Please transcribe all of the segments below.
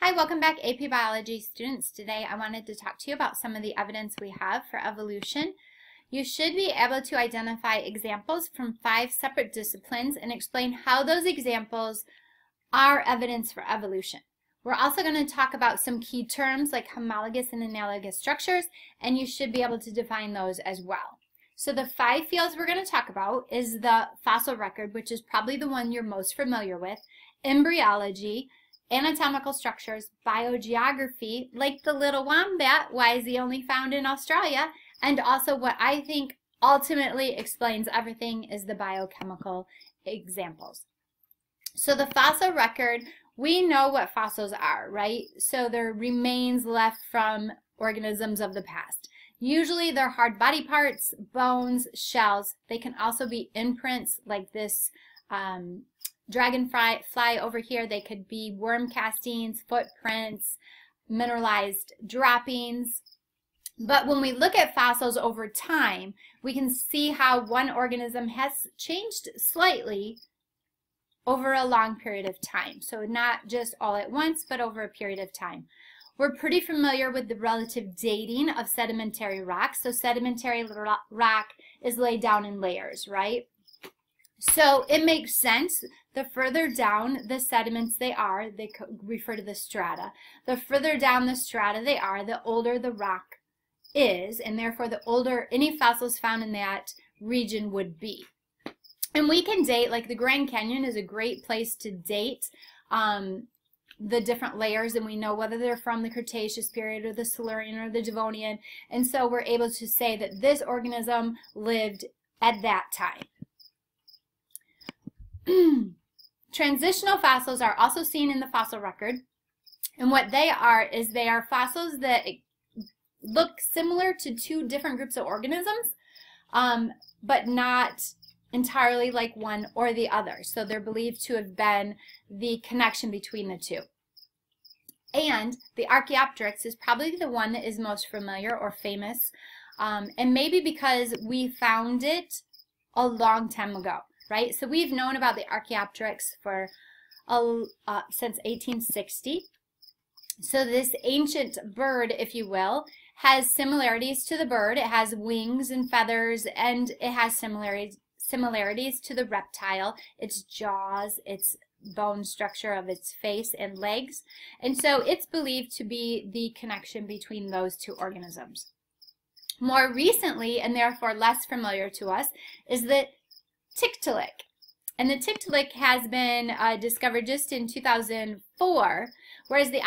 Hi, welcome back AP Biology students. Today I wanted to talk to you about some of the evidence we have for evolution. You should be able to identify examples from five separate disciplines and explain how those examples are evidence for evolution. We're also going to talk about some key terms like homologous and analogous structures, and you should be able to define those as well. So the five fields we're going to talk about is the fossil record, which is probably the one you're most familiar with, embryology, anatomical structures, biogeography, like the little wombat, why is he only found in Australia, and also what I think ultimately explains everything is the biochemical examples. So the fossil record, we know what fossils are, right? So they're remains left from organisms of the past. Usually they're hard body parts, bones, shells. They can also be imprints like this um, dragonfly fly over here. They could be worm castings, footprints, mineralized droppings. But when we look at fossils over time, we can see how one organism has changed slightly over a long period of time. So not just all at once, but over a period of time. We're pretty familiar with the relative dating of sedimentary rock. So sedimentary rock is laid down in layers, right? So it makes sense. The further down the sediments they are, they refer to the strata. The further down the strata they are, the older the rock is, and therefore the older any fossils found in that region would be. And we can date, like the Grand Canyon is a great place to date um, the different layers and we know whether they're from the Cretaceous period or the Silurian or the Devonian. And so we're able to say that this organism lived at that time. Transitional fossils are also seen in the fossil record. And what they are is they are fossils that look similar to two different groups of organisms, um, but not entirely like one or the other. So they're believed to have been the connection between the two. And the Archaeopteryx is probably the one that is most familiar or famous, um, and maybe because we found it a long time ago, right? So we've known about the Archaeopteryx for uh, since 1860. So this ancient bird, if you will, has similarities to the bird. It has wings and feathers, and it has similarities similarities to the reptile, its jaws, its bone structure of its face and legs. And so it's believed to be the connection between those two organisms. More recently, and therefore less familiar to us, is the Tiktaalik. And the Tiktaalik has been uh, discovered just in 2004, whereas the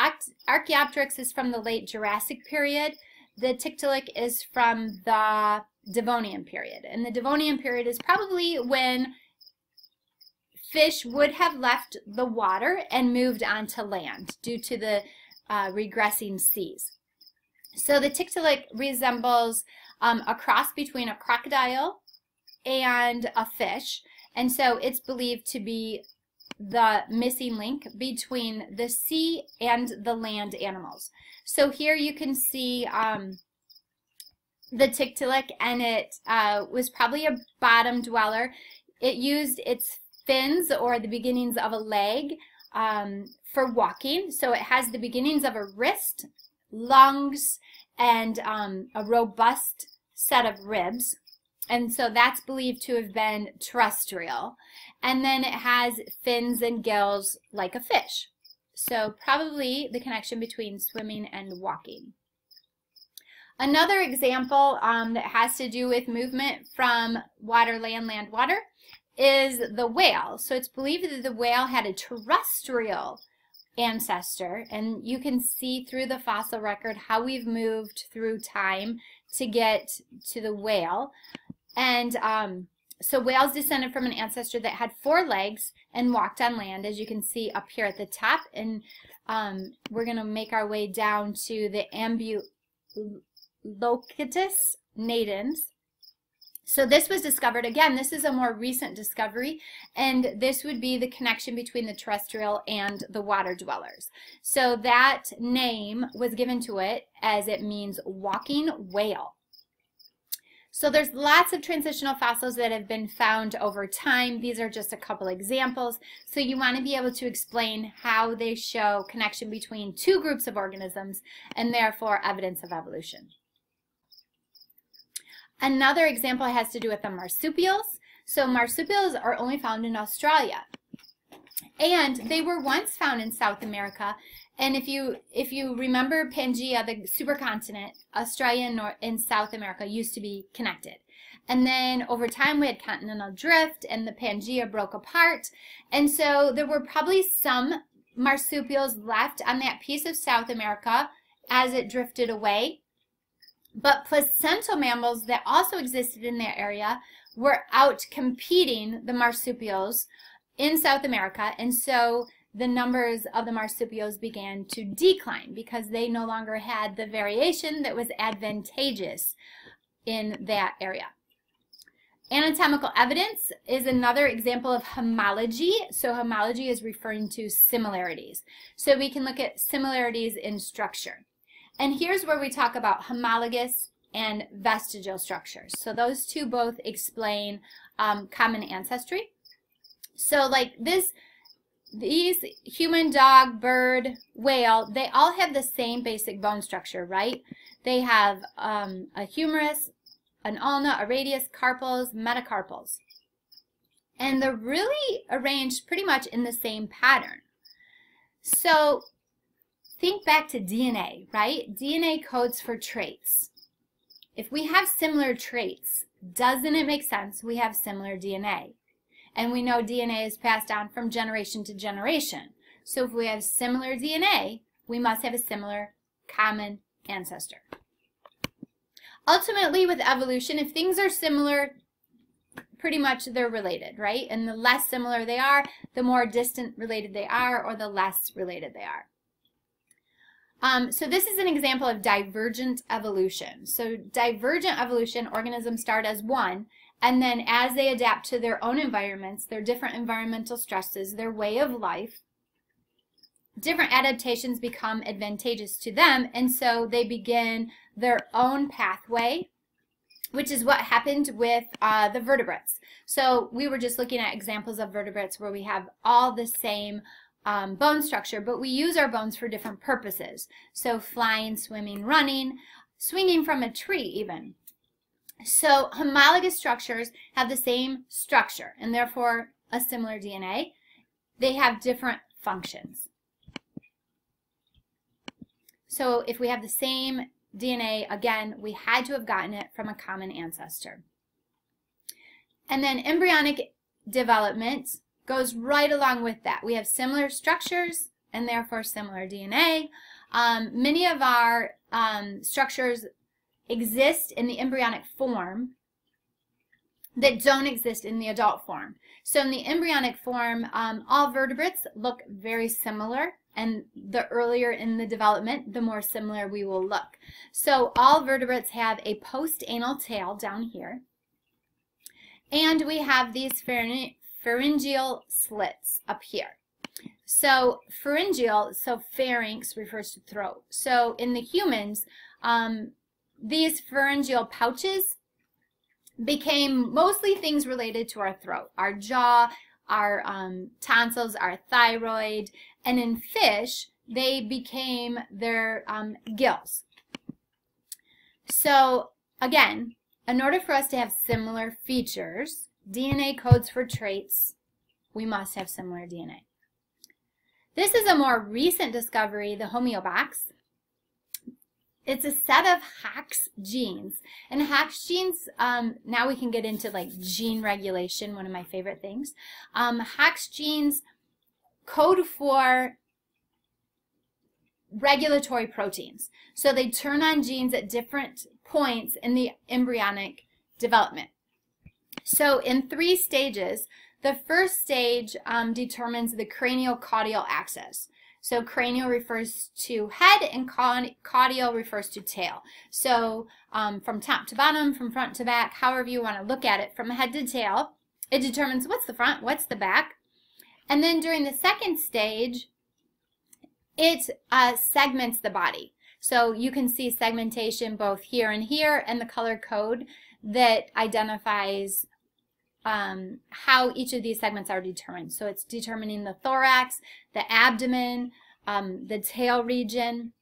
Archaeopteryx is from the late Jurassic period. The Tiktaalik is from the Devonian period. And the Devonian period is probably when fish would have left the water and moved onto land due to the uh, regressing seas. So the Tiktaalik resembles um, a cross between a crocodile and a fish. And so it's believed to be the missing link between the sea and the land animals. So here you can see um, the Tiktaalik, and it uh, was probably a bottom dweller. It used its fins or the beginnings of a leg um, for walking. So it has the beginnings of a wrist, lungs, and um, a robust set of ribs. And so that's believed to have been terrestrial. And then it has fins and gills like a fish. So probably the connection between swimming and walking. Another example um, that has to do with movement from water, land, land, water is the whale. So it's believed that the whale had a terrestrial ancestor and you can see through the fossil record how we've moved through time to get to the whale. And um, so whales descended from an ancestor that had four legs and walked on land, as you can see up here at the top. And um, we're going to make our way down to the ambu Locutus nadans. So this was discovered, again, this is a more recent discovery, and this would be the connection between the terrestrial and the water dwellers. So that name was given to it as it means walking whale. So there's lots of transitional fossils that have been found over time. These are just a couple examples. So you want to be able to explain how they show connection between two groups of organisms and therefore evidence of evolution. Another example has to do with the marsupials. So marsupials are only found in Australia. And they were once found in South America. And if you if you remember Pangea, the supercontinent, Australia and, North, and South America used to be connected. And then over time we had continental drift and the Pangea broke apart. And so there were probably some marsupials left on that piece of South America as it drifted away. But placental mammals that also existed in that area were out competing the marsupials in South America. And so the numbers of the marsupials began to decline because they no longer had the variation that was advantageous in that area. Anatomical evidence is another example of homology. So homology is referring to similarities. So we can look at similarities in structure. And here's where we talk about homologous and vestigial structures. So those two both explain um, common ancestry. So like this, these human, dog, bird, whale, they all have the same basic bone structure, right? They have um, a humerus, an ulna, a radius, carpals, metacarpals. And they're really arranged pretty much in the same pattern. So think back to DNA, right? DNA codes for traits. If we have similar traits, doesn't it make sense we have similar DNA? And we know DNA is passed down from generation to generation. So if we have similar DNA, we must have a similar common ancestor. Ultimately, with evolution, if things are similar, pretty much they're related, right? And the less similar they are, the more distant related they are, or the less related they are. Um, so this is an example of divergent evolution. So divergent evolution, organisms start as one, and then as they adapt to their own environments, their different environmental stresses, their way of life, different adaptations become advantageous to them. And so they begin their own pathway, which is what happened with uh, the vertebrates. So we were just looking at examples of vertebrates where we have all the same um, bone structure, but we use our bones for different purposes. So flying, swimming, running, swinging from a tree even. So homologous structures have the same structure and therefore a similar DNA. They have different functions. So if we have the same DNA, again, we had to have gotten it from a common ancestor. And then embryonic development goes right along with that. We have similar structures and therefore similar DNA. Um, many of our um, structures exist in the embryonic form that don't exist in the adult form. So in the embryonic form, um, all vertebrates look very similar and the earlier in the development, the more similar we will look. So all vertebrates have a post-anal tail down here. And we have these pharyngeal slits up here. So pharyngeal, so pharynx refers to throat. So in the humans, um, these pharyngeal pouches became mostly things related to our throat, our jaw, our um, tonsils, our thyroid, and in fish, they became their um, gills. So again, in order for us to have similar features, DNA codes for traits, we must have similar DNA. This is a more recent discovery, the homeobox. It's a set of Hox genes. And Hox genes, um, now we can get into like gene regulation, one of my favorite things. Um, Hox genes code for regulatory proteins. So they turn on genes at different points in the embryonic development. So in three stages, the first stage um, determines the cranial-caudal axis. So cranial refers to head and caudal refers to tail. So um, from top to bottom, from front to back, however you want to look at it, from head to tail, it determines what's the front, what's the back. And then during the second stage, it uh, segments the body. So you can see segmentation both here and here, and the color code that identifies um, how each of these segments are determined. So it's determining the thorax, the abdomen, um, the tail region.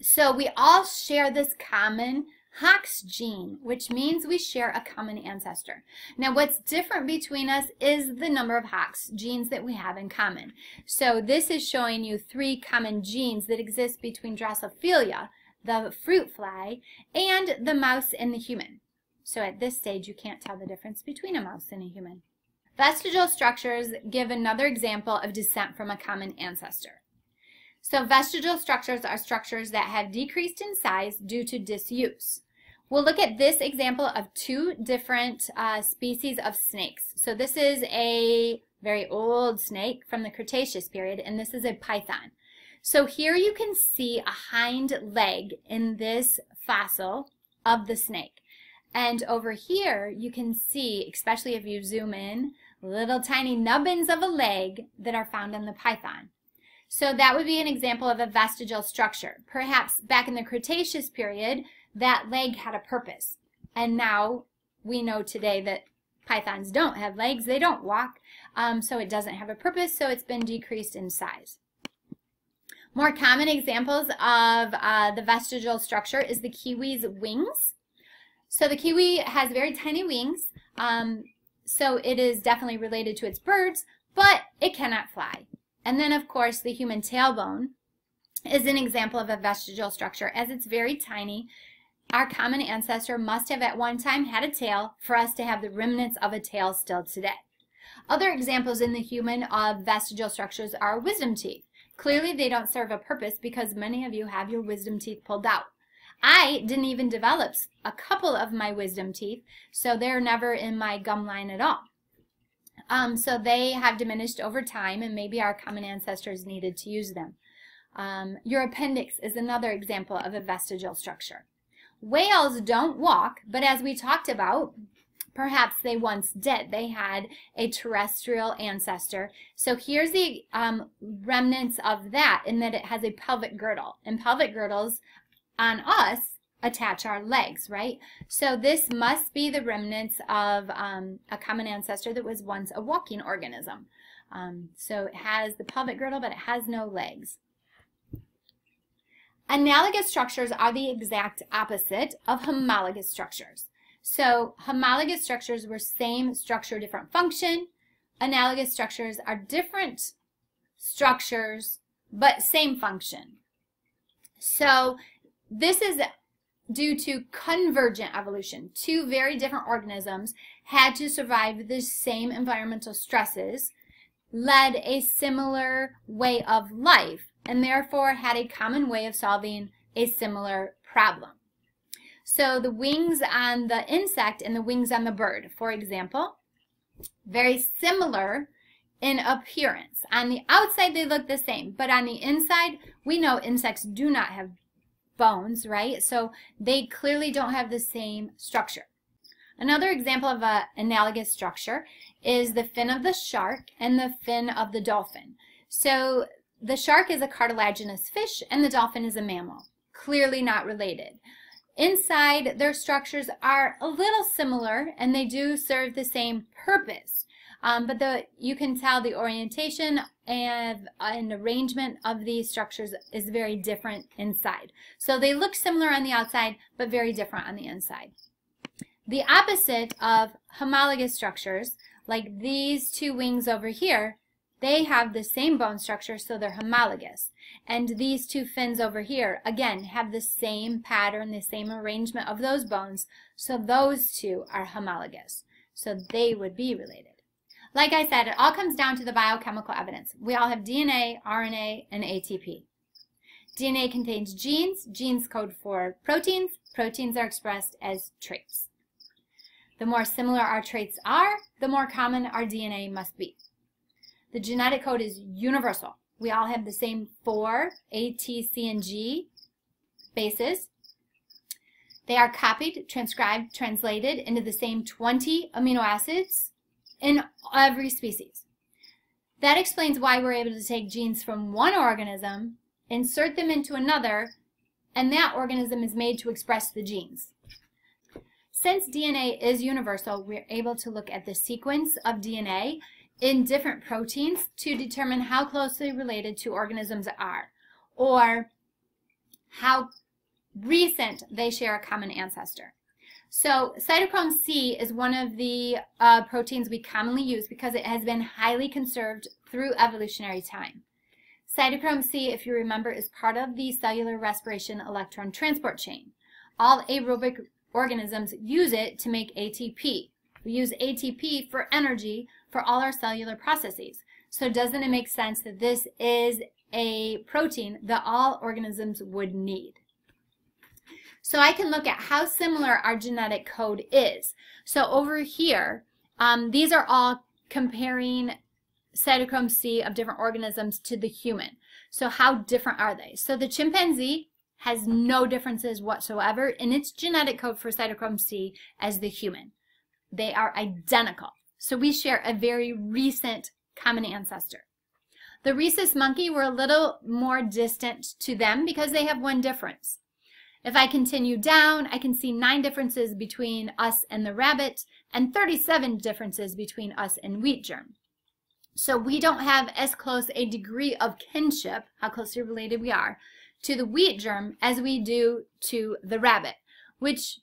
So we all share this common Hox gene, which means we share a common ancestor. Now what's different between us is the number of Hox genes that we have in common. So this is showing you three common genes that exist between Drosophila, the fruit fly, and the mouse and the human. So at this stage you can't tell the difference between a mouse and a human. Vestigial structures give another example of descent from a common ancestor. So vestigial structures are structures that have decreased in size due to disuse. We'll look at this example of two different uh, species of snakes. So this is a very old snake from the Cretaceous period, and this is a python. So here you can see a hind leg in this fossil of the snake. And over here, you can see, especially if you zoom in, little tiny nubbins of a leg that are found in the python. So that would be an example of a vestigial structure. Perhaps back in the Cretaceous period, that leg had a purpose. And now we know today that pythons don't have legs, they don't walk, um, so it doesn't have a purpose, so it's been decreased in size. More common examples of uh, the vestigial structure is the kiwi's wings. So the kiwi has very tiny wings, um, so it is definitely related to its birds, but it cannot fly. And then, of course, the human tailbone is an example of a vestigial structure as it's very tiny. Our common ancestor must have at one time had a tail for us to have the remnants of a tail still today. Other examples in the human of vestigial structures are wisdom teeth. Clearly they don't serve a purpose because many of you have your wisdom teeth pulled out. I didn't even develop a couple of my wisdom teeth, so they're never in my gum line at all. Um, so they have diminished over time and maybe our common ancestors needed to use them. Um, your appendix is another example of a vestigial structure. Whales don't walk, but as we talked about, perhaps they once did. They had a terrestrial ancestor. So here's the um, remnants of that in that it has a pelvic girdle. And pelvic girdles on us attach our legs, right? So this must be the remnants of um, a common ancestor that was once a walking organism. Um, so it has the pelvic girdle, but it has no legs. Analogous structures are the exact opposite of homologous structures. So homologous structures were same structure, different function. Analogous structures are different structures, but same function. So this is due to convergent evolution. Two very different organisms had to survive the same environmental stresses, led a similar way of life, and therefore had a common way of solving a similar problem. So the wings on the insect and the wings on the bird, for example, very similar in appearance. On the outside, they look the same, but on the inside, we know insects do not have bones, right? So they clearly don't have the same structure. Another example of an analogous structure is the fin of the shark and the fin of the dolphin. So the shark is a cartilaginous fish and the dolphin is a mammal, clearly not related. Inside, their structures are a little similar and they do serve the same purpose. Um, but the, you can tell the orientation and, and arrangement of these structures is very different inside. So they look similar on the outside, but very different on the inside. The opposite of homologous structures, like these two wings over here, they have the same bone structure, so they're homologous. And these two fins over here, again, have the same pattern, the same arrangement of those bones, so those two are homologous. So they would be related. Like I said, it all comes down to the biochemical evidence. We all have DNA, RNA, and ATP. DNA contains genes. Genes code for proteins. Proteins are expressed as traits. The more similar our traits are, the more common our DNA must be. The genetic code is universal. We all have the same four A, T, C, and G bases. They are copied, transcribed, translated into the same 20 amino acids in every species. That explains why we're able to take genes from one organism, insert them into another, and that organism is made to express the genes. since DNA is universal, we're able to look at the sequence of DNA in different proteins to determine how closely related two organisms are, or how recent they share a common ancestor. So cytochrome C is one of the uh, proteins we commonly use because it has been highly conserved through evolutionary time. Cytochrome C, if you remember, is part of the cellular respiration electron transport chain. All aerobic organisms use it to make ATP. We use ATP for energy for all our cellular processes. So doesn't it make sense that this is a protein that all organisms would need? So I can look at how similar our genetic code is. So over here, um, these are all comparing cytochrome C of different organisms to the human. So how different are they? So the chimpanzee has no differences whatsoever in its genetic code for cytochrome C as the human. They are identical. So we share a very recent common ancestor. The rhesus monkey, we're a little more distant to them because they have one difference. If I continue down, I can see nine differences between us and the rabbit and 37 differences between us and wheat germ. So we don't have as close a degree of kinship, how closely related we are, to the wheat germ as we do to the rabbit, which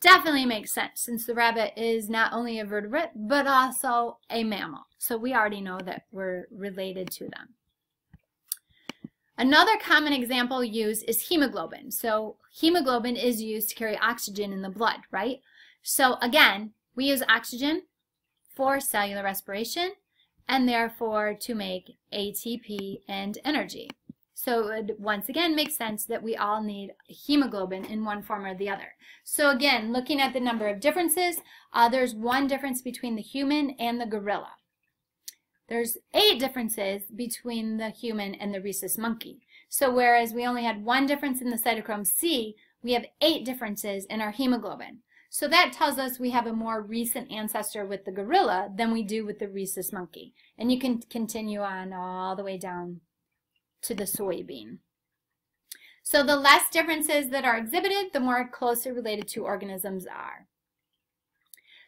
definitely makes sense since the rabbit is not only a vertebrate but also a mammal. So we already know that we're related to them. Another common example used is hemoglobin. So hemoglobin is used to carry oxygen in the blood, right? So again, we use oxygen for cellular respiration and therefore to make ATP and energy. So it once again makes sense that we all need hemoglobin in one form or the other. So again, looking at the number of differences, uh, there's one difference between the human and the gorilla. There's eight differences between the human and the rhesus monkey. So whereas we only had one difference in the cytochrome C, we have eight differences in our hemoglobin. So that tells us we have a more recent ancestor with the gorilla than we do with the rhesus monkey. And you can continue on all the way down to the soybean. So the less differences that are exhibited, the more closely related two organisms are.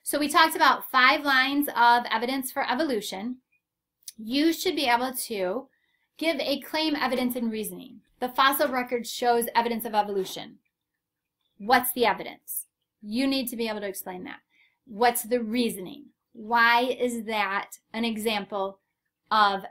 So we talked about five lines of evidence for evolution you should be able to give a claim evidence and reasoning. The fossil record shows evidence of evolution. What's the evidence? You need to be able to explain that. What's the reasoning? Why is that an example of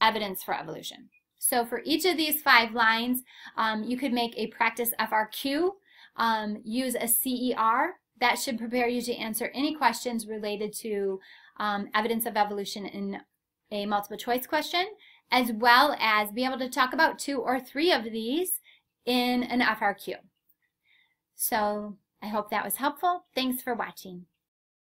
evidence for evolution? So for each of these five lines, um, you could make a practice FRQ, um, use a CER. That should prepare you to answer any questions related to um, evidence of evolution in a multiple choice question, as well as be able to talk about two or three of these in an FRQ. So I hope that was helpful. Thanks for watching.